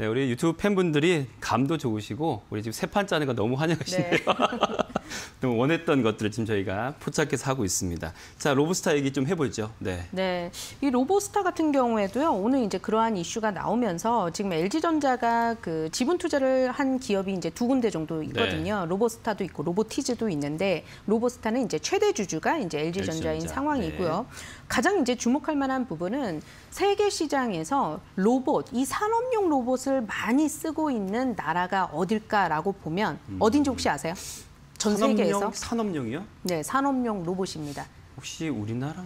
네, 우리 유튜브 팬분들이 감도 좋으시고 우리 지금 세판 짜는 거 너무 환영하시네요. 너무 원했던 것들을 지금 저희가 포착해서 하고 있습니다. 자, 로브스타 얘기 좀 해보죠. 네. 네, 이 로보스타 같은 경우에도요. 오늘 이제 그러한 이슈가 나오면서 지금 LG전자가 그 지분 투자를 한 기업이 이제 두 군데 정도 있거든요. 로보스타도 있고 로보티즈도 있는데 로보스타는 이제 최대 주주가 이제 LG전자인 LG 전자. 상황이고요. 가장 이제 주목할 만한 부분은 세계 시장에서 로봇, 이 산업용 로봇을 많이 쓰고 있는 나라가 어딜까라고 보면 어딘지 혹시 아세요? 전 세계에서 산업용, 산업용이요? 네 산업용 로봇입니다. 혹시 우리나라?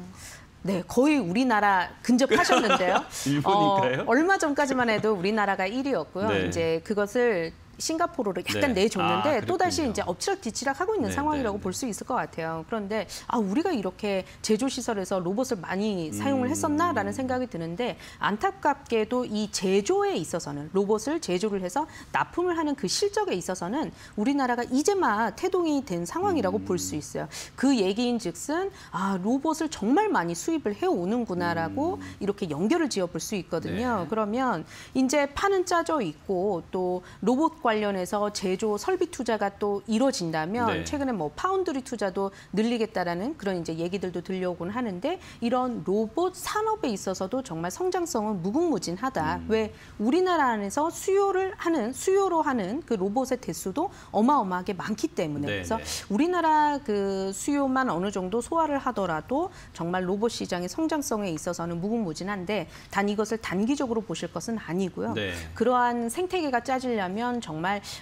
네, 거의 우리나라 근접하셨는데요. 일본인가요? 어, 얼마 전까지만 해도 우리나라가 1위였고요. 네. 이제 그것을 싱가포르로 약간 네. 내줬는데 아, 또 다시 그랬군요. 이제 엎치락뒤치락 하고 있는 네, 상황이라고 네, 네. 볼수 있을 것 같아요. 그런데 아 우리가 이렇게 제조 시설에서 로봇을 많이 사용을 음. 했었나라는 생각이 드는데 안타깝게도 이 제조에 있어서는 로봇을 제조를 해서 납품을 하는 그 실적에 있어서는 우리나라가 이제만 태동이 된 상황이라고 볼 음. 수 있어요. 그 얘기인즉슨 아 로봇을 정말 많이 수입을 해 오는구나라고 이렇게 연결을 지어 볼 수 있거든요. 음. 네. 그러면 이제 판은 짜져 있고 또 로봇 관련해서 제조 설비 투자가 또 이루어진다면 네. 최근에 뭐 파운드리 투자도 늘리겠다라는 그런 이제 얘기들도 들려오곤 하는데 이런 로봇 산업에 있어서도 정말 성장성은 무궁무진하다. 음. 왜 우리나라 안에서 수요를 하는 수요로 하는 그 로봇의 대수도 어마어마하게 많기 때문에 네, 그래서 네. 우리나라 그 수요만 어느 정도 소화를 하더라도 정말 로봇 시장의 성장성에 있어서는 무궁무진한데 단 이것을 단기적으로 보실 것은 아니고요. 네. 그러한 생태계가 짜지려면 정말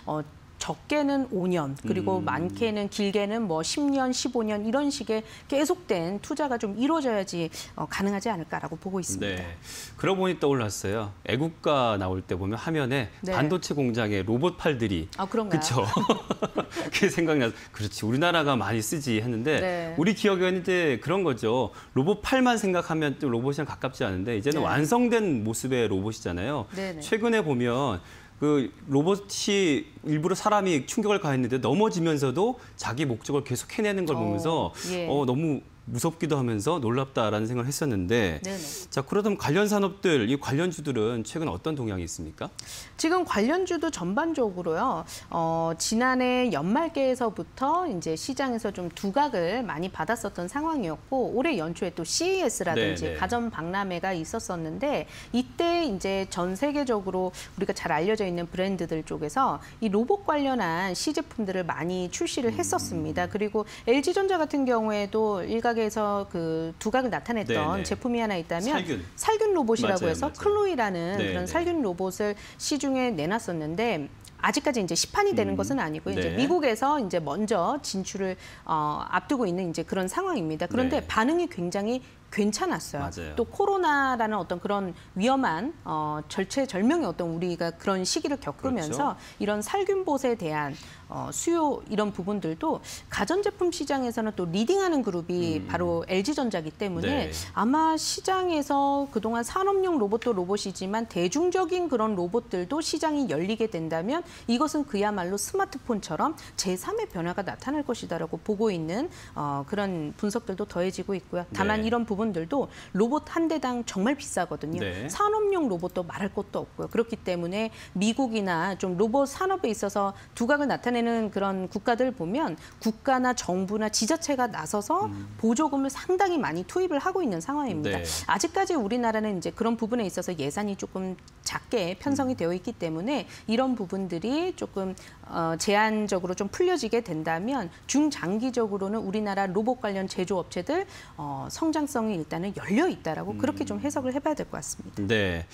어, 적게는 5년 그리고 음. 많게는 길게는 뭐 10년, 15년 이런 식의 계속된 투자가 좀 이루어져야지 어, 가능하지 않을까라고 보고 있습니다. 네. 그러고 보니 떠올랐어요. 애국가 나올 때 보면 화면에 네. 반도체 공장에 로봇 팔들이 아 그런가요? 그렇죠. 그게 생각나서 그렇지 우리나라가 많이 쓰지 했는데 네. 우리 기억에는 이제 그런 거죠. 로봇 팔만 생각하면 또 로봇이랑 가깝지 않은데 이제는 네. 완성된 모습의 로봇이잖아요. 네네. 최근에 보면 그 로봇이 일부러 사람이 충격을 가했는데 넘어지면서도 자기 목적을 계속 해내는 걸 어, 보면서 예. 어, 너무 무섭기도 하면서 놀랍다라는 생각을 했었는데 네네. 자 그러면 관련 산업들 이 관련주들은 최근 어떤 동향이 있습니까? 지금 관련주도 전반적으로요. 어, 지난해 연말께에서부터 이제 시장에서 좀 두각을 많이 받았었던 상황이었고 올해 연초에 또 CES라든지 네, 네. 가전 박람회가 있었었는데 이때 이제 전 세계적으로 우리가 잘 알려져 있는 브랜드들 쪽에서 이 로봇 관련한 시제품들을 많이 음. 출시를 했었습니다. 그리고 LG전자 같은 경우에도 일 각에서 그 두각을 나타냈던 네, 네. 제품이 하나 있다면 살균. 로봇이라고 맞아요, 해서 맞아요. 클로이라는 네, 그런 네. 살균 로봇을 시중에 내놨었는데 아직까지 이제 시판이 되는 음, 것은 아니고 이제 네. 미국에서 이제 먼저 진출을 어, 앞두고 있는 이제 그런 상황입니다. 그런데 네. 반응이 굉장히 괜찮았어요. 맞아요. 또 코로나라는 어떤 그런 위험한 어, 절체절명의 어떤 우리가 그런 시기를 겪으면서 그렇죠. 이런 살균봇에 대한 어, 수요 이런 부분들도 가전제품 시장에서는 또 leading하는 그룹이 바로 LG전자기 때문에 음. 네. 아마 시장에서 그동안 산업용 로봇도 로봇이지만 대중적인 그런 로봇들도 시장이 열리게 된다면 이것은 그야말로 스마트폰처럼 제3의 변화가 나타날 것이다라고 보고 있는 어, 그런 분석들도 더해지고 있고요. 다만 네. 이런 부분 들도 로봇 한 대당 정말 비싸거든요. 네. 산업용 로봇도 말할 것도 없고요. 그렇기 때문에 미국이나 좀 로봇 산업에 있어서 두각을 나타내는 그런 국가들 보면 국가나 정부나 지자체가 나서서 보조금을 상당히 많이 투입을 하고 있는 상황입니다. 네. 아직까지 우리나라는 이제 그런 부분에 있어서 예산이 조금 작게 편성이 되어 있기 때문에 이런 부분들이 조금 어, 제한적으로 좀 풀려지게 된다면 중장기적으로는 우리나라 로봇 관련 제조업체들 어, 성장성이 일단은 열려 있다라고 그렇게 좀 해석을 해봐야 될 것 같습니다. 네.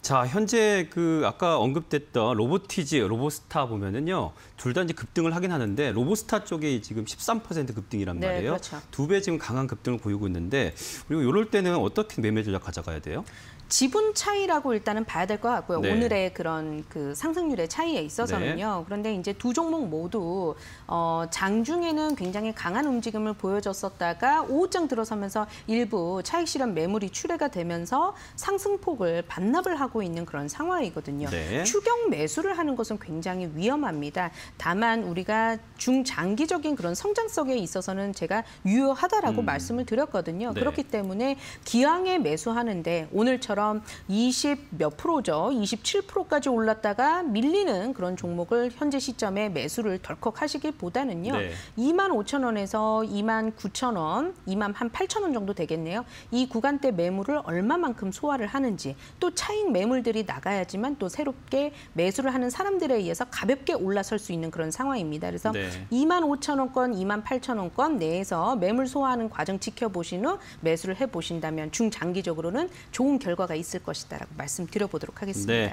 자, 현재 그 아까 언급됐던 로보티즈, 로보스타 보면은요. 둘 다 이제 급등을 하긴 하는데 로보스타 쪽이 지금 13% 급등이란 네, 말이에요. 그렇죠. 두배 지금 강한 급등을 보이고 있는데 그리고 이럴 때는 어떻게 매매 전략 가져가야 돼요? 지분 차이라고 일단은 봐야 될 것 같고요. 네. 오늘의 그런 그 상승률의 차이에 있어서는요. 그런데 이제 두 종목 모두 어, 장중에는 굉장히 강한 움직임을 보여줬었다가 오후장 들어서면서 일부 차익 실현 매물이 출회가 되면서 상승폭을 반납을 하고 있는 그런 상황이거든요. 네. 추경 매수를 하는 것은 굉장히 위험합니다. 다만 우리가 중장기적인 그런 성장성에 있어서는 제가 유효하다라고 말씀을 드렸거든요. 네. 그렇기 때문에 기왕에 매수하는데 오늘처럼 것처럼 20 몇 프로죠. 27%까지 올랐다가 밀리는 그런 종목을 현재 시점에 매수를 덜컥 하시기보다는요. 네. 2만 5천 원에서 2만 9천 원, 2만 한 8천 원 정도 되겠네 요. 이 구간대 매물을 얼마만큼 소화를 하는지 또 차익 매물들이 나가야지만 또 새롭게 매수를 하는 사람들에 의해서 가볍게 올라설 수 있는 그런 상황입니다. 그래서 네. 2만 5천 원권, 2만 8천 원권 내에서 매물 소화하는 과정 지켜보신 후 매수를 해보신다면 중장기적으로는 좋은 결과가 있을 것이다라고 말씀드려보도록 하겠습니다. 네.